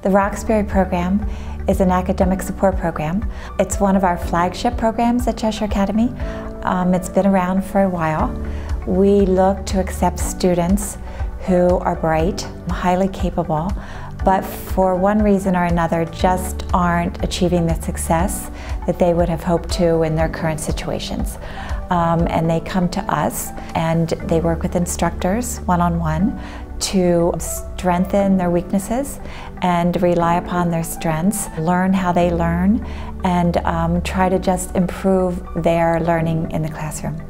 The Roxbury program is an academic support program. It's one of our flagship programs at Cheshire Academy. Um, it's been around for a while. We look to accept students who are bright, highly capable, but for one reason or another just aren't achieving the success that they would have hoped to in their current situations. Um, and they come to us and they work with instructors one on one to strengthen their weaknesses and rely upon their strengths, learn how they learn, and um, try to just improve their learning in the classroom.